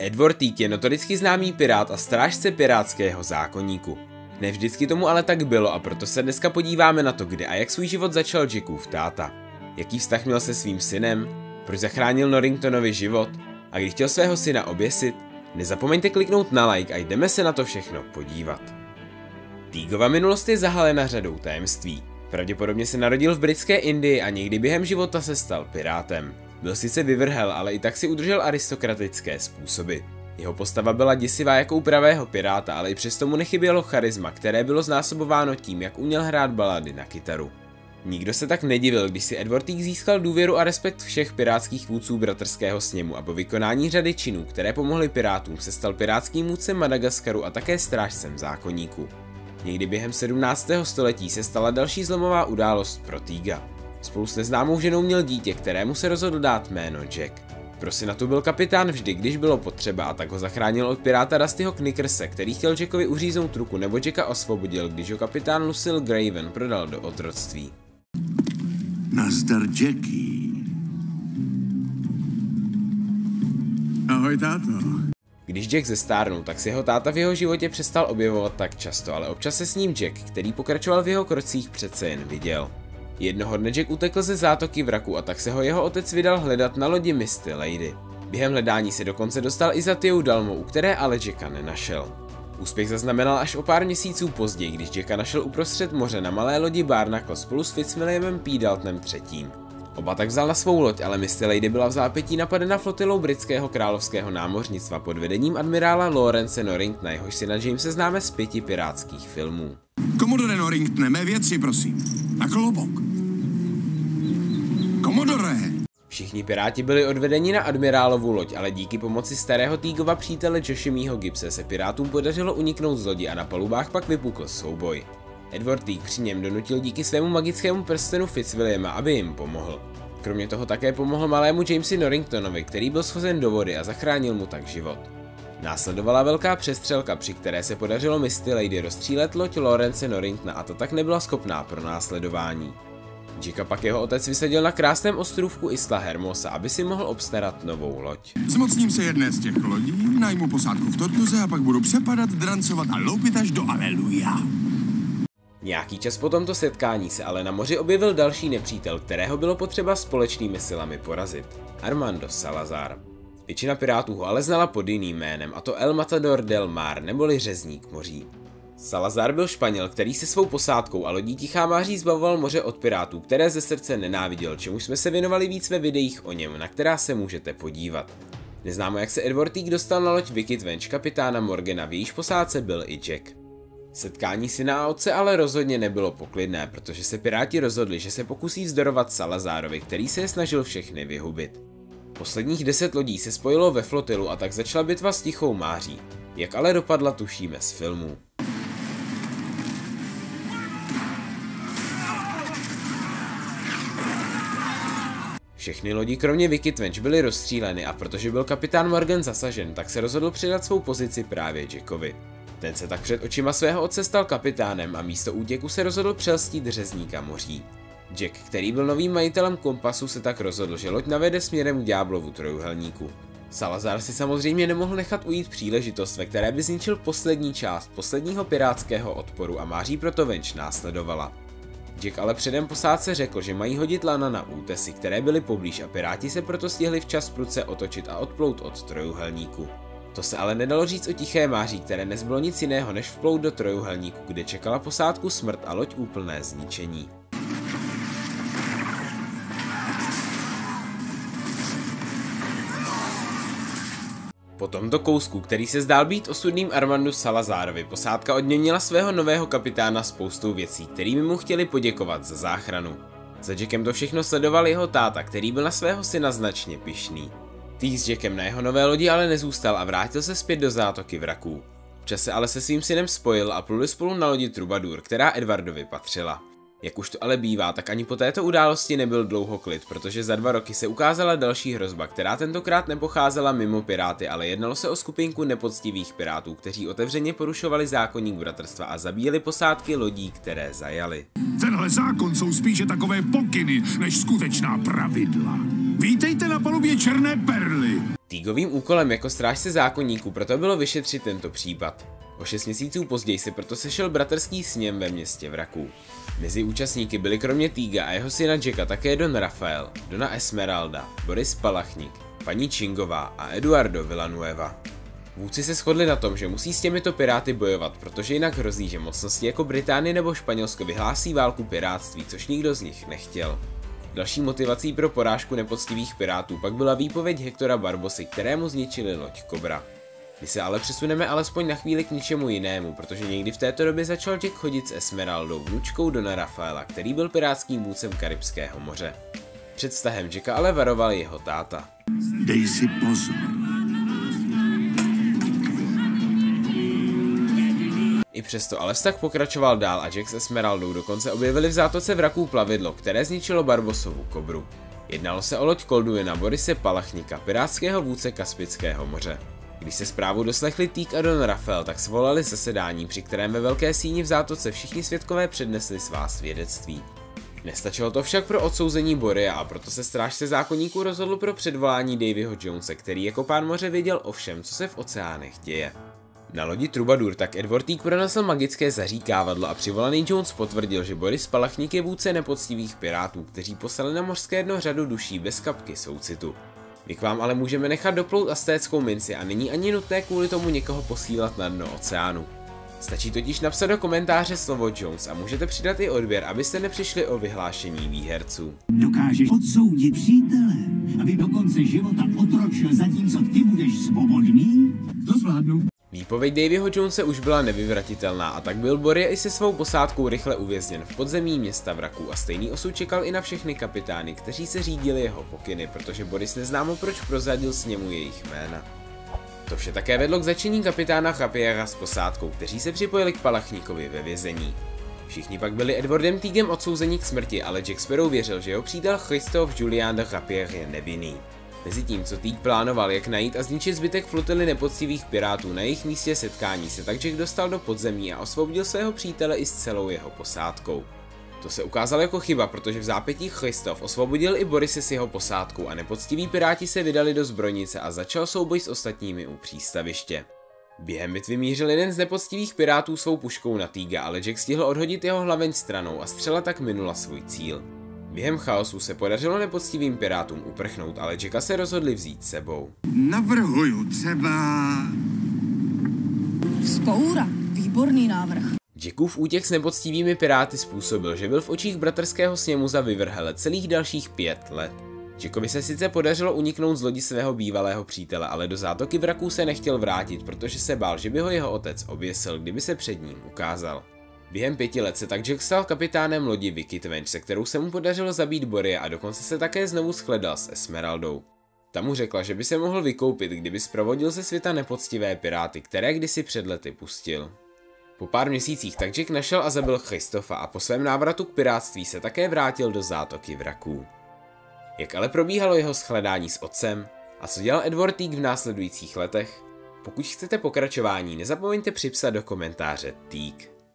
Edward Teak je notoricky známý pirát a strážce pirátského zákonníku. Nevždycky tomu ale tak bylo a proto se dneska podíváme na to, kdy a jak svůj život začal Jackův táta. Jaký vztah měl se svým synem, proč zachránil Norringtonovi život a když chtěl svého syna oběsit, nezapomeňte kliknout na like a jdeme se na to všechno podívat. Teagova minulost je zahalena řadou tajemství. Pravděpodobně se narodil v britské Indii a někdy během života se stal pirátem. Byl sice vyvrhel, ale i tak si udržel aristokratické způsoby. Jeho postava byla děsivá jako u pravého piráta, ale i přesto mu nechybělo charisma, které bylo znásobováno tím, jak uměl hrát balady na kytaru. Nikdo se tak nedivil, když si Edward Teague získal důvěru a respekt všech pirátských vůdců bratrského sněmu a po vykonání řady činů, které pomohly pirátům, se stal pirátským vůdcem Madagaskaru a také strážcem zákonníku. Někdy během 17. století se stala další zlomová událost pro Týga. Spolu s neznámou ženou měl dítě, kterému se rozhodl dát jméno Jack. Pro syna tu byl kapitán vždy, když bylo potřeba a tak ho zachránil od piráta Rustyho Knickerse, který chtěl Jackovi uříznout ruku nebo Jacka osvobodil, když ho kapitán Lucille Graven prodal do otroctví. Nazdar, Jackie. Ahoj, táto. Když Jack zestárnul, tak se jeho táta v jeho životě přestal objevovat tak často, ale občas se s ním Jack, který pokračoval v jeho krocích, přece jen viděl. Jednoho dne Jack utekl ze zátoky vraku a tak se ho jeho otec vydal hledat na lodi Misty Lady. Během hledání se dokonce dostal i za Tiu Dalmo, u které ale Jacka nenašel. Úspěch zaznamenal až o pár měsíců později, když Jacka našel uprostřed moře na malé lodi Barnacle spolu s Fitzwilliamem P. Daltonem III. Oba tak vzal na svou loď, ale Misty Lady byla v zápětí napadena flotilou britského královského námořnictva pod vedením admirála Lawrence Norringtona, jehož syna Jamese známe z pěti pirátských filmů. Komodore Norringtone, mé věci, prosím. A klobouk. Komodore! Všichni piráti byli odvedeni na admirálovu loď, ale díky pomoci starého Týgova přítele Joshimího Gibse se pirátům podařilo uniknout z lodi a na palubách pak vypukl souboj. Edward Teague při něm donutil díky svému magickému prstenu Fitzwilliama, aby jim pomohl. Kromě toho také pomohl malému Jamesi Norringtonovi, který byl schozen do vody a zachránil mu tak život. Následovala velká přestřelka, při které se podařilo Misty Lady rozstřílet loď Lawrence Norringtona a to tak nebyla schopná pro následování. Jacka pak jeho otec vysadil na krásném ostrůvku Isla Hermosa, aby si mohl obstarat novou loď. Zmocním se jedné z těch lodí, najmu posádku v Tortuze a pak budu přepadat, drancovat a loupit až do Aleluja. Nějaký čas po tomto setkání se ale na moři objevil další nepřítel, kterého bylo potřeba společnými silami porazit. Armando Salazar. Většina pirátů ho ale znala pod jiným jménem, a to El Matador del Mar, neboli řezník moří. Salazar byl Španěl, který se svou posádkou a lodí Tichá máří zbavoval moře od pirátů, které ze srdce nenáviděl, čemu jsme se věnovali víc ve videích o něm, na která se můžete podívat. Neznámo, jak se Edward Teague dostal na loď Wicked Venge kapitána Morgana, v jejíž posádce byl i Jack. Setkání syna a otce ale rozhodně nebylo poklidné, protože se piráti rozhodli, že se pokusí vzdorovat Salazárovi, který se je snažil všechny vyhubit. Posledních deset lodí se spojilo ve flotilu a tak začala bitva s Tichou máří. Jak ale dopadla, tušíme z filmů. Všechny lodi kromě Wicked Venge byly rozstříleny a protože byl kapitán Morgan zasažen, tak se rozhodl přidat svou pozici právě Jackovi. Ten se tak před očima svého otce stal kapitánem a místo útěku se rozhodl přelstít řezníka moří. Jack, který byl novým majitelem kompasu, se tak rozhodl, že loď navede směrem k ďáblovu trojuhelníku. Salazar si samozřejmě nemohl nechat ujít příležitost, ve které by zničil poslední část posledního pirátského odporu a máří proto venč následovala. Jack ale předem posádce řekl, že mají hodit lana na útesy, které byly poblíž a piráti se proto stihli včas prudce otočit a odplout od trojuhelníku. To se ale nedalo říct o tiché máří, které nezbylo nic jiného než vplout do trojuhelníku, kde čekala posádku smrt a loď úplné zničení. Po tomto kousku, který se zdál být osudným Armandu Salazárovi, posádka odměnila svého nového kapitána spoustou věcí, kterými mu chtěli poděkovat za záchranu. Za Jackem to všechno sledoval jeho táta, který byl na svého syna značně pišný. Tý s Jackem na jeho nové lodi ale nezůstal a vrátil se zpět do zátoky vraků. V čase ale se svým synem spojil a pluli spolu na lodi Troubadour, která Edwardovi patřila. Jak už to ale bývá, tak ani po této události nebyl dlouho klid, protože za dva roky se ukázala další hrozba, která tentokrát nepocházela mimo piráty, ale jednalo se o skupinku nepoctivých pirátů, kteří otevřeně porušovali zákonník bratrstva a zabíjeli posádky lodí, které zajali. Tenhle zákon jsou spíše takové pokyny, než skutečná pravidla. Vítejte na palubě Černé perly. Týgovým úkolem jako strážce zákonníků proto bylo vyšetřit tento případ. O šest měsíců později se proto sešel bratrský sněm ve městě Vraků. Mezi účastníky byli kromě Týga a jeho syna Jacka také Don Rafael, Dona Esmeralda, Boris Palachnik, paní Čingová a Eduardo Villanueva. Vůdci se shodli na tom, že musí s těmito piráty bojovat, protože jinak hrozí, že mocnosti jako Británie nebo Španělsko vyhlásí válku pirátství, což nikdo z nich nechtěl. Další motivací pro porážku nepoctivých pirátů pak byla výpověď Hektora Barbosy, kterému zničili loď Cobra. My se ale přesuneme alespoň na chvíli k něčemu jinému, protože někdy v této době začal Jack chodit s Esmeraldou, vnučkou Dona Rafaela, který byl pirátským vůdcem Karibského moře. Před vztahem Jacka ale varoval jeho táta. Dej si pozor. I přesto ale vztah pokračoval dál a Jack s Esmeraldou dokonce objevili v zátoce vraků plavidlo, které zničilo Barbosovu kobru. Jednalo se o loď Kolduina Borise Palachnika, pirátského vůdce Kaspického moře. Když se zprávu doslechli Týk a Don Rafael, tak svolali zasedání, při kterém ve velké síni v zátoce všichni svědkové přednesli svá svědectví. Nestačilo to však pro odsouzení Boria a proto se strážce zákonníků rozhodl pro předvolání Davyho Jonese, který jako pán moře věděl o všem, co se v oceánech děje. Na lodi Trubadur tak Edward Teague pronesl magické zaříkávadlo a přivolaný Jones potvrdil, že Boris Palachník je vůdce nepoctivých pirátů, kteří poslali na mořské dno řadu duší bez kapky soucitu. My k vám ale můžeme nechat doplout astéckou minci a není ani nutné kvůli tomu někoho posílat na dno oceánu. Stačí totiž napsat do komentáře slovo Jones a můžete přidat i odběr, abyste nepřišli o vyhlášení výherců. Dokážeš odsoudit přítele, aby do konce života otročil zatímco ty budeš svobodný? To zvládnu. Výpověď Davyho Jonese už byla nevyvratitelná a tak byl Borie i se svou posádkou rychle uvězněn v podzemí města vraků a stejný osud čekal i na všechny kapitány, kteří se řídili jeho pokyny, protože Boris neznámo proč prozradil s němu jejich jména. To vše také vedlo k začení kapitána Chapiera s posádkou, kteří se připojili k Palachníkovi ve vězení. Všichni pak byli Edwardem Týgem odsouzení k smrti, ale Jack Sparrow věřil, že jeho přítel Christophe Julian de Chapier je nevinný. Mezitím, co Týk plánoval, jak najít a zničit zbytek flotily nepoctivých pirátů na jejich místě setkání se, tak Jack dostal do podzemí a osvobodil svého přítele i s celou jeho posádkou. To se ukázalo jako chyba, protože v zápětí Christoph osvobodil i Borise s jeho posádkou a nepoctiví piráti se vydali do zbrojnice a začal souboj s ostatními u přístaviště. Během bitvy mířil jeden z nepoctivých pirátů svou puškou na Týga, ale Jack stihl odhodit jeho hlaveň stranou a střela tak minula svůj cíl. Během chaosu se podařilo nepoctivým pirátům uprchnout, ale Jacka se rozhodli vzít sebou. Navrhuju třeba... Vzpoura. Výborný návrh. Jackův útěk s nepoctivými piráty způsobil, že byl v očích bratrského sněmu za vyvrhele celých dalších pět let. Jackovi se sice podařilo uniknout z lodi svého bývalého přítele, ale do zátoky vraků se nechtěl vrátit, protože se bál, že by ho jeho otec oběsil, kdyby se před ním ukázal. Během pěti let se tak Jack stal kapitánem lodi Vicky Twench, se kterou se mu podařilo zabít Borie a dokonce se také znovu shledal s Esmeraldou. Ta mu řekla, že by se mohl vykoupit, kdyby zprovodil ze světa nepoctivé piráty, které kdysi před lety pustil. Po pár měsících tak Jack našel a zabil Christofa a po svém návratu k pirátství se také vrátil do zátoky vraků. Jak ale probíhalo jeho shledání s otcem a co dělal Edward Teague v následujících letech? Pokud chcete pokračování, nezapomeňte připsat do komentáře Teague.